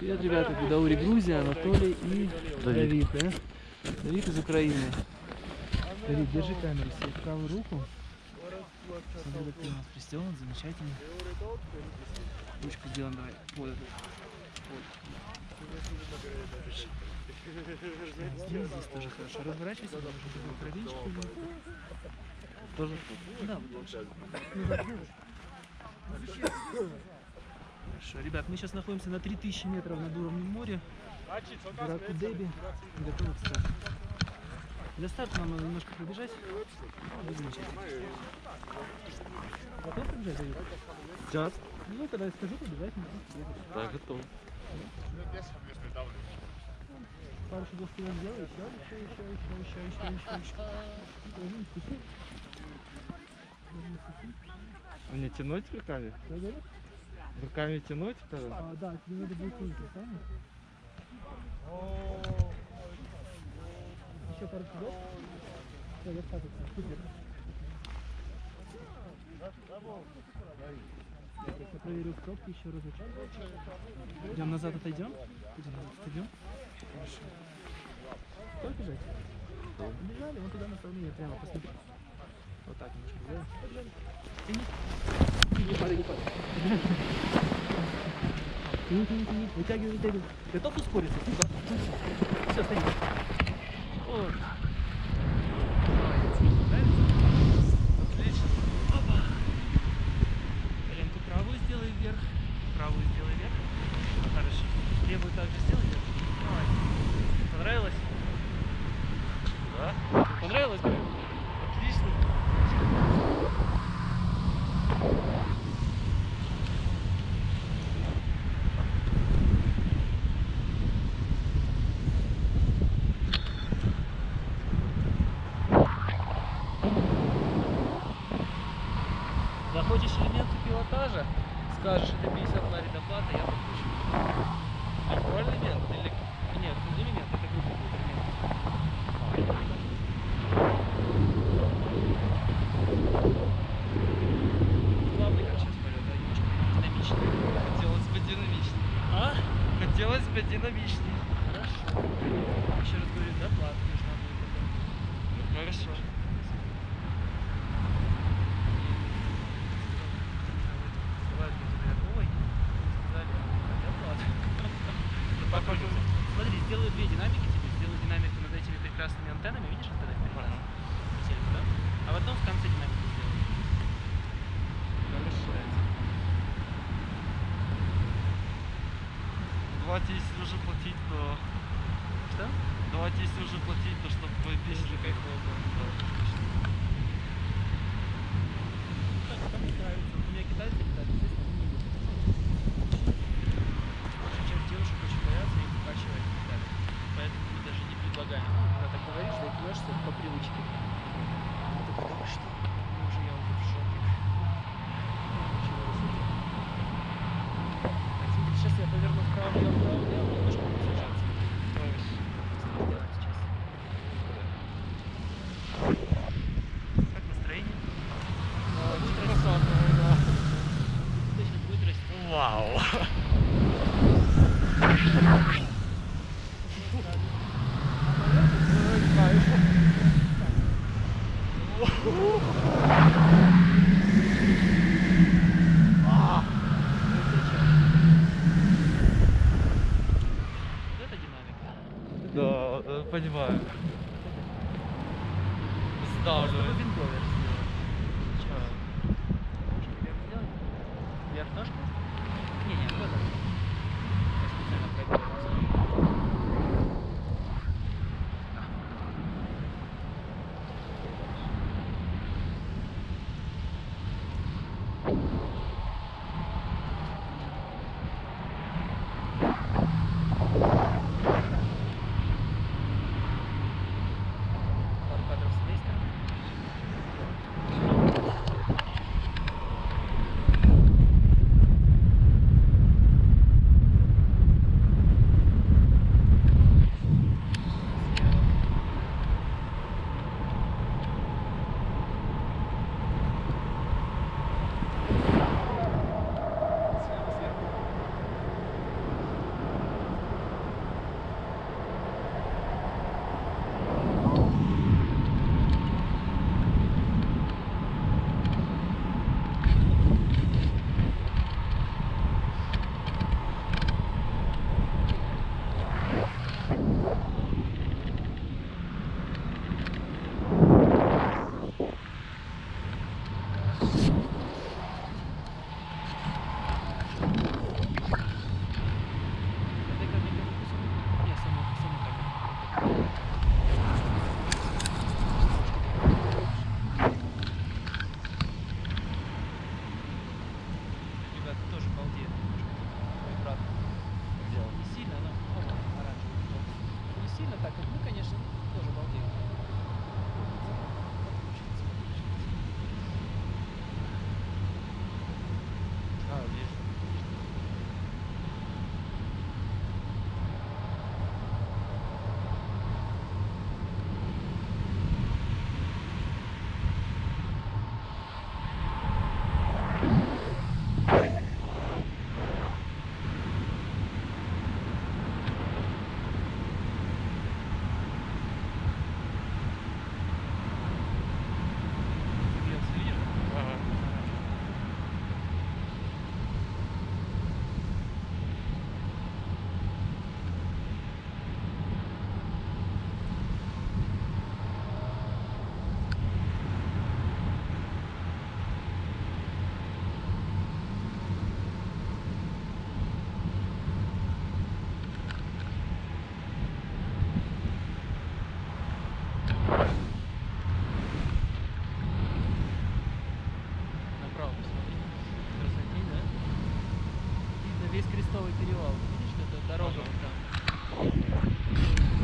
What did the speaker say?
Привет, ребята, Гудаури, Грузия, Анатолий и Давид, да? Давид из Украины. Давид, держи камеру себе в правую руку. Смотри, как ты у нас пристегнут, замечательно. Ручку сделаем, давай. Вот эту. Вот. Хорошо. Здесь, тоже хорошо. Разворачивайся, чтобы был правее чуть-чуть. Тоже? Да, вот. Хорошо, ребят, мы сейчас находимся на 3000 метров над уровнем моря. Гора Кудеби. Готовы к старту. Для старта нам надо немножко пробежать. Готов пробежать, Давид? Сейчас. Ну, когда я скажу, побежать, бегать. Да, готов. Пару шагов вперед сделай, еще, еще, еще, еще, еще, еще, еще, еще. Спусти. А мне тянуть руками? Что говоришь? Руками тянуть тогда? А, да, тебе надо будет тянуть руками. Еще пару шагов. Все, достаточно. Супер. Так, я проверю пробки еще разочек. Идем назад, отойдем. Идем назад, отойдем. Хорошо. Сколько бежать? Побежали, вон туда направление, прямо посмотри. Вот так немножко сделаем. Побежали. Тяни. Не падай, 딩딩딩 못자기 때리고 내가 떡스 스포를 했어 그니까 진짜 세 어. Скажешь, это 50 на редоплата, я подпишу. Любой элемент или... Нет, не элемент, это группа будет элемент. Плавный, как сейчас полет, да, немножко динамичный. Хотелось бы динамичнее. А? Хотелось бы динамичнее. Хорошо. Еще раз говорю, плавный нужна будет. Ну, хорошо. Смотри, сделаю две динамики тебе, сделаю динамику над этими прекрасными антеннами, видишь антенны впереди? Телек, да? А потом в конце динамику сделаю. Хорошо. Давайте, если уже платить, то... Что? Давайте, если уже платить, то чтобы песни уже кайфово было. знаешь, что по привычке. Ты придумаешь, что? Уже я уже в шоке. Да, э, понимаю. через Крестовый перевал. Видишь, это дорога вот там.